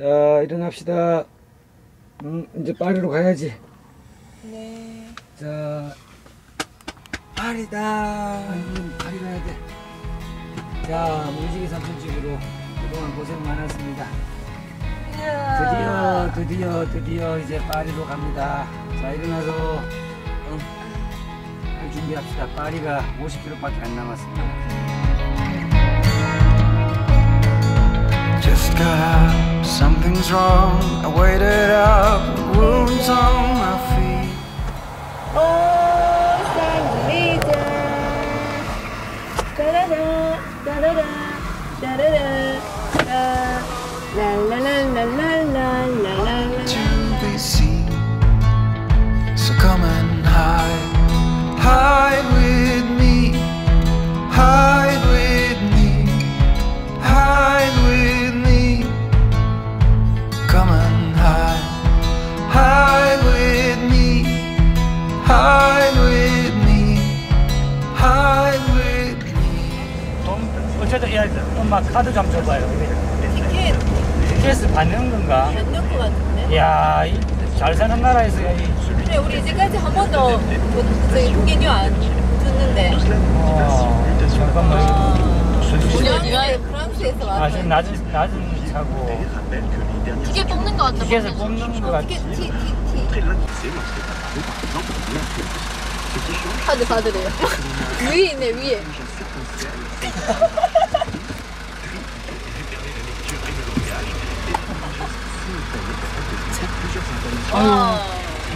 자, 일어납시다. 음, 이제 파리로 가야지. 네. 자, 파리다. 음, 파리 가야 돼. 자, 무지개 삼촌집으로 그동안 고생 많았습니다. 드디어, 드디어, 드디어 이제 파리로 갑니다. 자, 일어나서 어, 할 준비합시다. 파리가 50km밖에 안 남았습니다. Just got up, something's wrong. I waited up, wounds on my feet. Oh, Salvita! Da da da, da da da, da da da. 카드 좀 줘봐요. 티켓 티켓을 받는 건가? 안 넣을 것 같은데? 이야, 이, 잘 사는 나라에서 야, 이, 그래, 우리 이제까지 한 번도 저기 후계뉴 안 줬는데. 어, 잠깐만. 우리 어디가 프랑스에서 아, 왔어. 지금 낮은, 낮은 차고. 티켓 뽑는 거 같다. 티켓을 뽑는 거 티켓? 티, 티, 티. 카드 받으래요. 위에 있네, 위에. 와.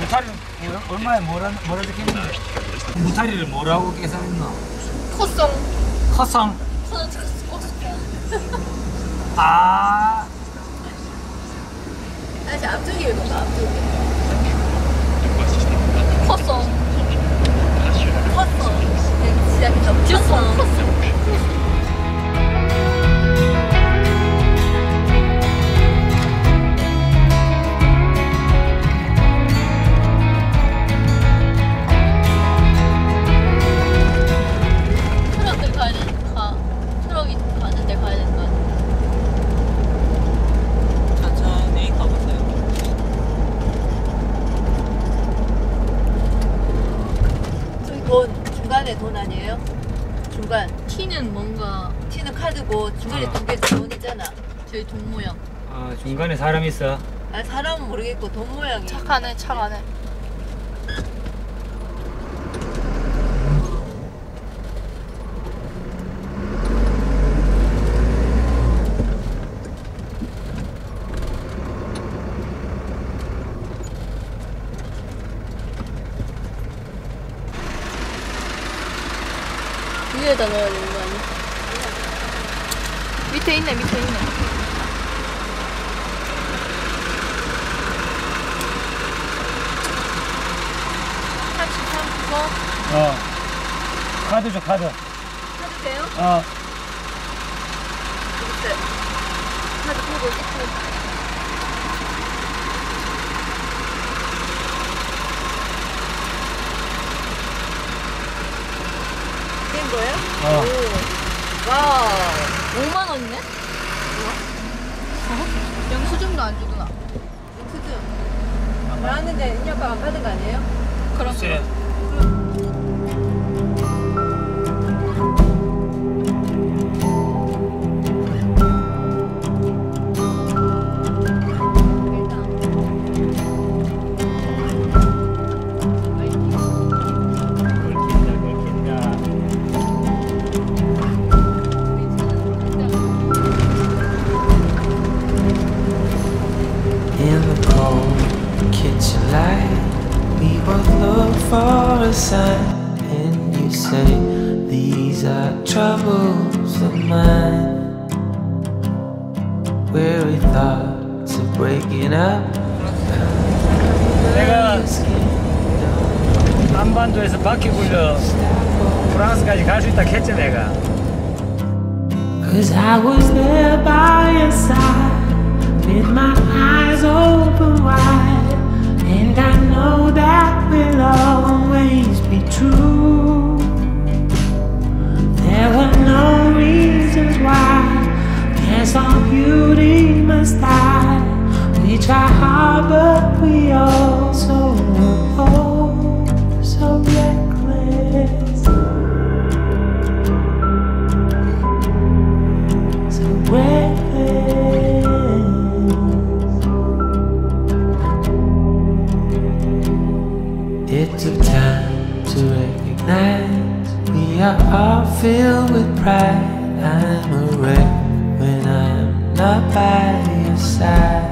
무타리는 뭐- 얼마에 뭐라, 뭐라 적혀있는데? 무타리를 뭐라고 계산했노? 코송. 커성. 아, 다시 앞쪽에 읽어봐, 앞쪽에. 컸어. 컸어. 시작해서 컸어. 티는 뭔가 티는 카드고 중간에 어. 두개돈 있잖아. 저희 돈 모양. 아, 중간에 사람 있어. 아 사람은 모르겠고 돈 모양이. 착하네, 착하네. 위에다 넣어야 되는 거 아니야? 밑에 있네, 밑에 있네. 어. 카드 줘, 카드. 카드 돼요? 어. 카드 보고 찍고. 된 거예요? 어. 오. 와우. 5만 원이네? 뭐야? 영수증도 안 주구나. 수준. 나왔는데 인아빠안 받은 거 아니에요? 그럼 글 these are troubles of mine. Weary thoughts of breaking up. 내가 한반도에서 바퀴 굴려 프랑스까지 갈 수 있다 했지 내가. Cause I was there by which I but we also were so reckless. So reckless. It took time to recognize we are all filled with pride. I'm a wreck when I'm not by your side.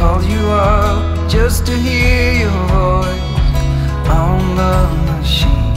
I call you up just to hear your voice on the machine.